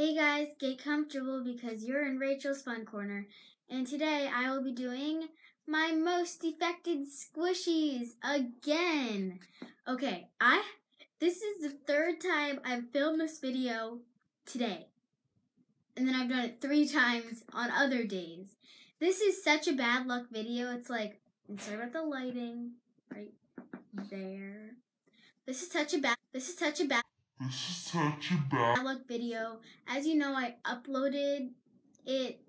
Hey guys, get comfortable because you're in Rachel's Fun Corner. And today I will be doing my most defected squishies again. Okay, I this is the third time I've filmed this video today. And then I've done it three times on other days. This is such a bad luck video. It's like, I'm sorry about the lighting right there. This is such a bad this is such a bad This is such a bad. Look video. As you know, I uploaded it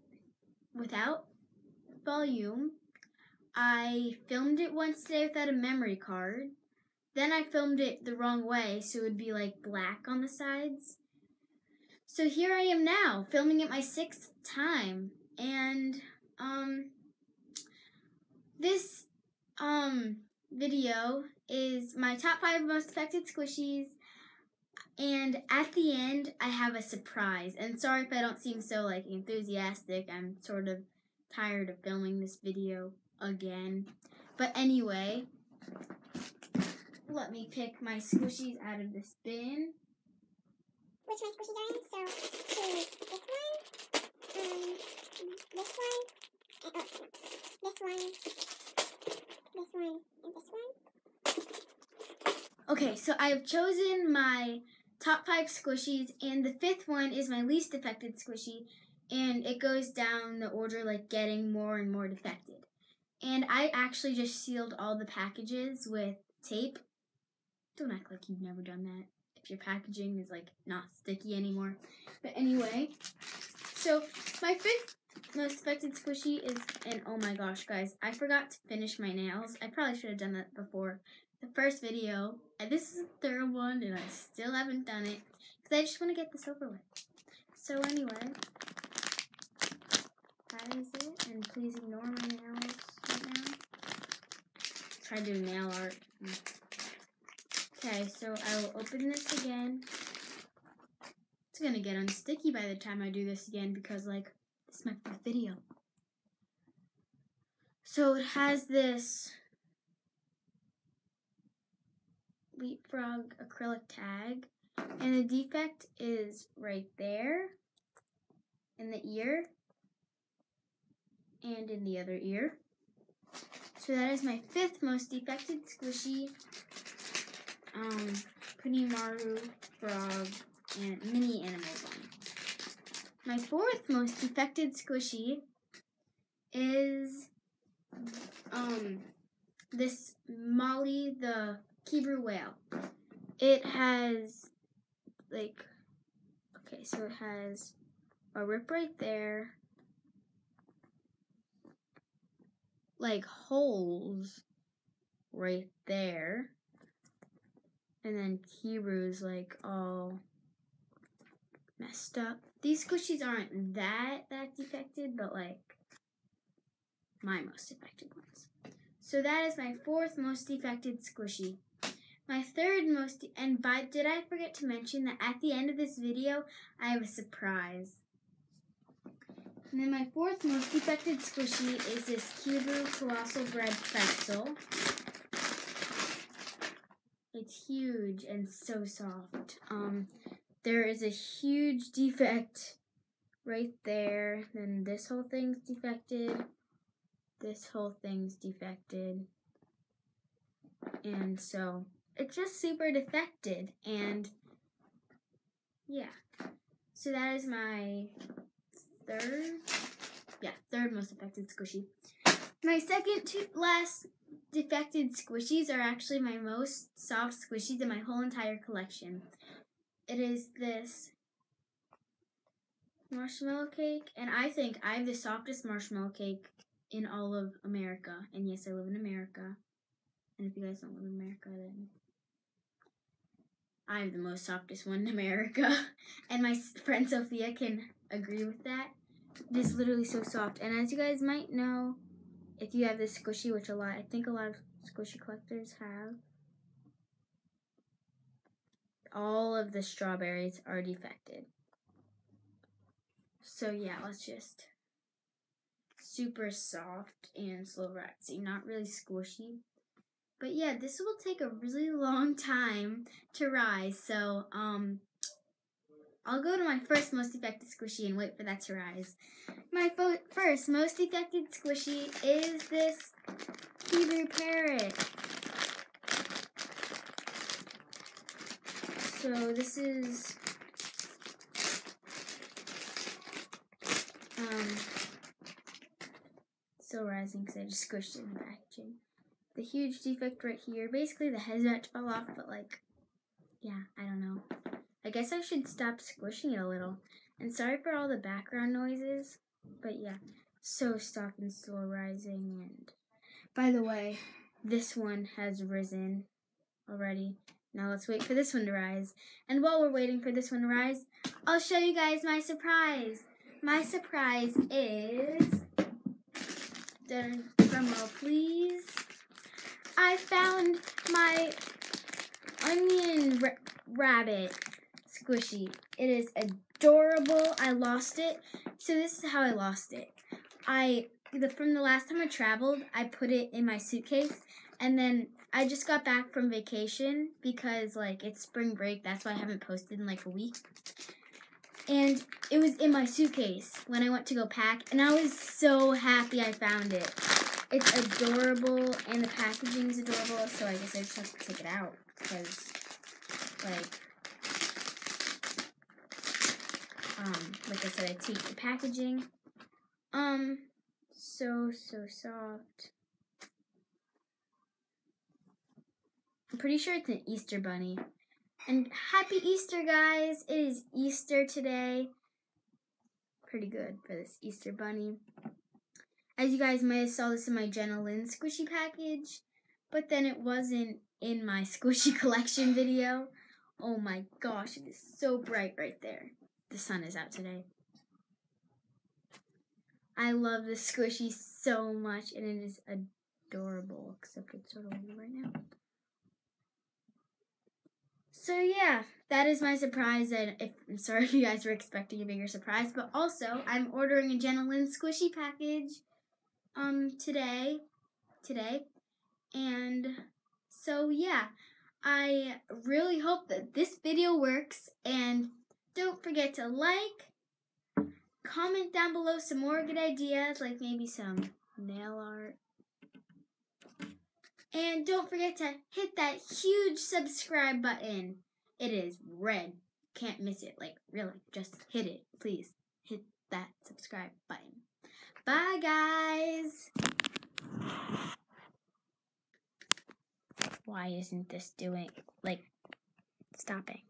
without volume. I filmed it once today without a memory card. Then I filmed it the wrong way, so it would be like black on the sides. So here I am now, filming it my sixth time. And, um, this, um, video is my top five most affected squishies and at the end, I have a surprise. And sorry if I don't seem so like enthusiastic. I'm sort of tired of filming this video again. But anyway, let me pick my squishies out of this bin. which my squishies are in. So this one, um, this one, and, oh, this one, this one, and this one. Okay, so I've chosen my top five squishies, and the fifth one is my least defected squishy, and it goes down the order like getting more and more defected. And I actually just sealed all the packages with tape. Don't act like you've never done that if your packaging is like not sticky anymore. But anyway, so my fifth most affected squishy is, and oh my gosh, guys, I forgot to finish my nails. I probably should have done that before the first video. And this is the third one, and I still haven't done it because I just want to get this over with. So anyway, that is it. And please ignore my nails right now. Try doing nail art. Okay, so I will open this again. It's gonna get unsticky by the time I do this again because, like, this is my first video. So it has this leapfrog acrylic tag, and the defect is right there in the ear and in the other ear. So that is my fifth most defected squishy. Um, Puni Maru frog and mini animal bunny. My fourth most defected squishy is um this Molly the Kiibru whale. It has like okay, so it has a rip right there, like holes right there, and then Kiibru's like all messed up. These squishies aren't that that defected, but like my most defected ones. So that is my fourth most defected squishy. My third most, and by, did I forget to mention that at the end of this video, I have a surprise. And then my fourth most defected squishy is this Cubu Colossal Bread Pretzel. It's huge and so soft. Um, there is a huge defect right there. Then this whole thing's defected. This whole thing's defected. And so it's just super defected and yeah. So that is my third yeah third most affected squishy. My second to last defected squishies are actually my most soft squishies in my whole entire collection. It is this marshmallow cake and i think i have the softest marshmallow cake in all of america. And yes i live in america. And if you guys don't live in america then I have the most softest one in America, and my friend Sophia can agree with that. It is literally so soft, and as you guys might know, if you have this squishy, which a lot, I think a lot of squishy collectors have, all of the strawberries are defected. So yeah, let's just super soft and slow rising, not really squishy. But yeah, this will take a really long time to rise. So, um, I'll go to my first most affected squishy and wait for that to rise. My first most affected squishy is this Kiibru parrot. So this is um still rising because I just squished it in the packaging. The huge defect right here. Basically the head's about to fall off, but like yeah, I don't know. I guess I should stop squishing it a little. And sorry for all the background noises, but yeah, so soft and slow rising. And by the way, this one has risen already. Now let's wait for this one to rise. And while we're waiting for this one to rise, I'll show you guys my surprise. My surprise is. Drum roll, please. I found my onion ra- rabbit squishy. It is adorable. I lost it. So this is how I lost it. I the from the last time I traveled, I put it in my suitcase and then I just got back from vacation because like it's spring break. That's why I haven't posted in like a week. And it was in my suitcase when I went to go pack and I was so happy I found it. It's adorable and the packaging is adorable, so I guess I just have to take it out because like um like I said I take the packaging. Um so so soft. I'm pretty sure it's an Easter bunny. And happy Easter guys. It is Easter today. Pretty good for this Easter bunny. As you guys may have saw this in my Jenna Lynn squishy package, but then it wasn't in my squishy collection video. Oh my gosh, it is so bright right there. The sun is out today. I love this squishy so much and it is adorable, except it's sort of weird right now. So yeah, that is my surprise. And if, I'm sorry if you guys were expecting a bigger surprise, but also I'm ordering a Jenna Lynn squishy package um today, today, and so yeah, I really hope that this video works. And don't forget to like, comment down below some more good ideas, like maybe some nail art. And don't forget to hit that huge subscribe button. It is red. Can't miss it. Like, really, just hit it. Please hit that subscribe button. Bye, guys. Why isn't this doing, like, stopping?